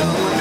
alone.